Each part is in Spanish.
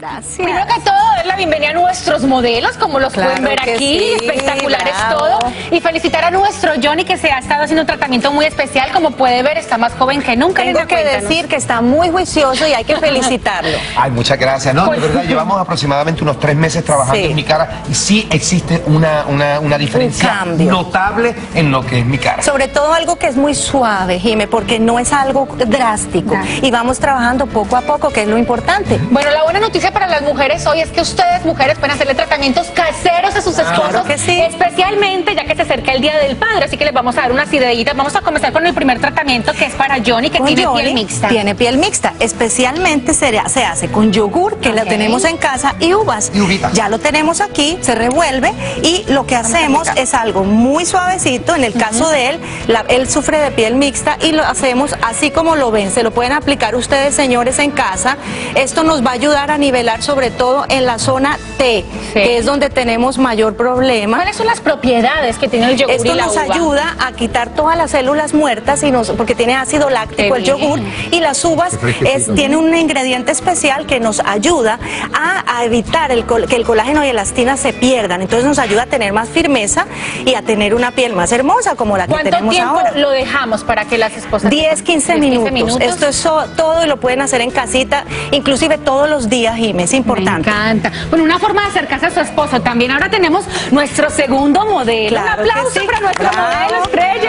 Gracias. Primero que todo, dar la bienvenida a nuestros modelos, como los Claro pueden ver aquí, sí, espectaculares bravo. todo. Y felicitar a nuestro Johnny que se ha estado haciendo un tratamiento muy especial, como puede ver, está más joven que nunca. Tengo que cuéntanos. decir que está muy juicioso y hay que felicitarlo. Ay, muchas gracias. No, de Pues- verdad, llevamos aproximadamente unos tres meses trabajando Sí. en mi cara y sí existe una, una, una diferencia cambio. notable en lo que es mi cara. Sobre todo algo que es muy suave, Jime, porque no es algo drástico. Y vamos trabajando poco a poco, que es lo importante. Bueno, la buena noticia para las mujeres hoy es que ustedes, mujeres, pueden hacerle tratamientos caseros a sus esposos. Claro que sí. Especialmente ya que se acerca el Día del Padre. Así que les vamos a dar unas ideas. Vamos a comenzar con el primer tratamiento que es para Johnny, que Con tiene Johnny piel mixta. Tiene piel mixta. Especialmente se, se hace con yogur, que lo tenemos en casa, y uvas. Y uvitas. Ya lo tenemos aquí, se revuelve y lo que hacemos es algo muy suavecito. En el caso de él, la- él sufre de piel mixta y lo hacemos así como lo ven. Se lo pueden aplicar ustedes, señores, en casa. Esto nos va a ayudar a nivelar sobre todo en la zona T, que es donde tenemos mayor problema. ¿Cuáles son las propiedades que tiene el yogur Esto y la nos uva? ayuda a quitar todas las células muertas y nos, porque tiene ácido láctico Qué el yogur y las uvas es, tiene un ingrediente especial que nos ayuda a, a evitar el col- que el colágeno y elastina se pierdan. Entonces nos ayuda a tener más firmeza y a tener una piel más hermosa como la que ¿Cuánto tenemos tiempo ahora. lo dejamos para que las esposas... 10, 15 10, minutos. Esto es so- todo y lo pueden hacer en casita, inclusive todos los días, Jimé, es importante. Me encanta. Bueno, una forma de acercarse a su esposo también. Ahora tenemos nuestro segundo modelo. Claro Un aplauso sí. para nuestro Bravo. modelo estrella.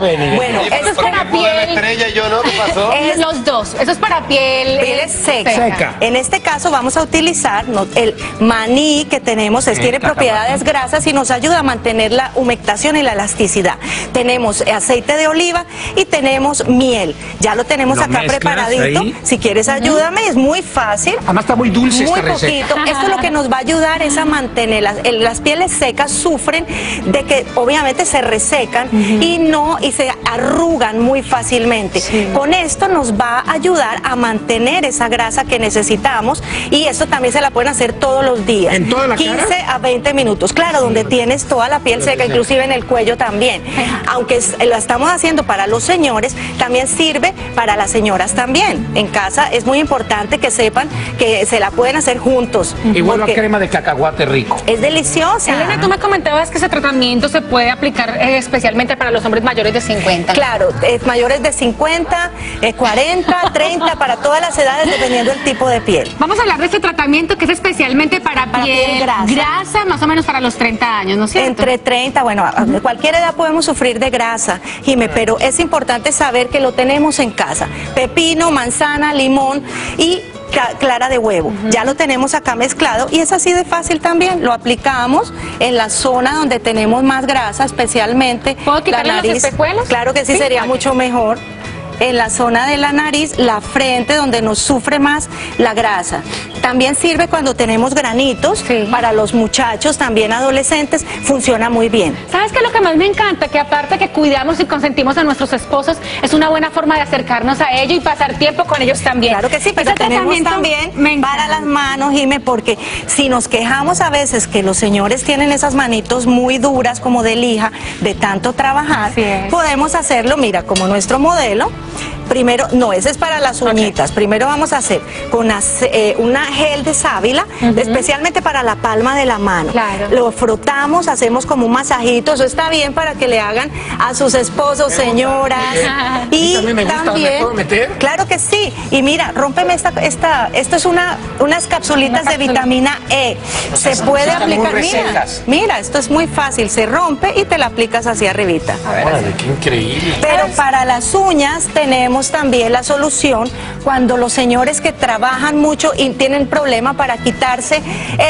Bueno, Oye, eso es ¿por qué para piel. estrella y yo no? ¿Qué pasó? Es los dos. Eso es para piel. Piel eh, es seca. En este caso vamos a utilizar no, el maní que tenemos, es, tiene propiedades grasas y nos ayuda a mantener la humectación y la elasticidad. Tenemos aceite de oliva y tenemos miel. Ya lo tenemos Lo acá preparadito. ahí. Si quieres ayúdame, es muy fácil. Además está muy dulce Muy esta receta. poquito. Esto lo que nos va a ayudar es a mantener las, el- las pieles secas sufren de que obviamente se resecan y no y se arrugan muy fácilmente. Con esto nos va a ayudar a mantener esa grasa que necesitamos y esto también se la pueden hacer todos los días. ¿En toda la 15 cara? a 20 minutos. Claro, donde tienes toda la piel seca, inclusive en el cuello también. Aunque lo estamos haciendo para los señores, también sirve para las señoras también. En casa es muy importante que sepan que se la pueden hacer juntos. Igual la porque crema de cacahuate rico. Es deliciosa. Elena, tú me comentabas que ese tratamiento se puede aplicar eh, especialmente para los hombres mayores de 50. Claro, eh, mayores de 50, eh, 40, 30, para todas las edades, dependiendo del tipo de piel. Vamos a hablar de este tratamiento que es especialmente para, Para piel, piel grasa. grasa, más o menos para los 30 años, ¿no es cierto? Entre 30, bueno, a cualquier edad podemos sufrir de grasa, Jime, pero es importante saber que lo tenemos en casa. Pepino, manzana, limón y clara de huevo. Ya lo tenemos acá mezclado y es así de fácil también. Lo aplicamos en la zona donde tenemos más grasa, especialmente ¿Puedo quitarle la los nariz. espejuelos? Claro que sí, Sí, sería mucho mejor. En la zona de la nariz, la frente, donde nos sufre más la grasa. También sirve cuando tenemos granitos. Sí. Para los muchachos, también adolescentes, funciona muy bien. ¿Sabes qué es lo que más me encanta? Que aparte que cuidamos y consentimos a nuestros esposos, es una buena forma de acercarnos a ellos y pasar tiempo con ellos también. Claro que sí, pero tenemos también para las manos, Jime, porque si nos quejamos a veces que los señores tienen esas manitos muy duras como de lija, de tanto trabajar, podemos hacerlo, mira, como nuestro modelo. Primero, no, ese es para las uñitas. Primero vamos a hacer con eh, una gel de sábila, especialmente para la palma de la mano. Claro. Lo frotamos, hacemos como un masajito. Eso está bien para que le hagan a sus esposos, señoras. Y también me gusta, ¿me puedo meter? Claro que sí. Y mira, rómpeme esta, esta, esto es una, unas capsulitas Una de vitamina E. Se sea, puede aplicar, mira, mira, esto es muy fácil, se rompe y te la aplicas hacia arribita. Órale, qué increíble. Pero para las uñas tenemos también la solución cuando los señores que trabajan mucho y tienen problema para quitarse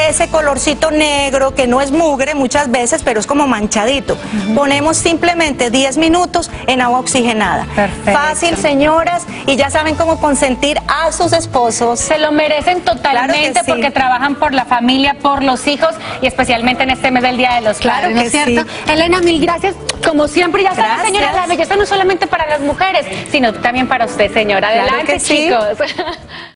ese colorcito negro que no es mugre muchas veces, pero es como manchadito. Ponemos simplemente 10 minutos en agua oxigenada. Perfecto. Fácil, señoras, y ya saben cómo consentir a sus esposos. Se lo merecen totalmente Claro sí. porque trabajan por la familia, por los hijos y especialmente en este mes del Día de los Claro ¿no que es cierto? sí. Elena, mil gracias. Como siempre, ya saben, Gracias. señora, la belleza no solamente para las mujeres, sino también para usted, señora. Claro Adelante, que sí. chicos.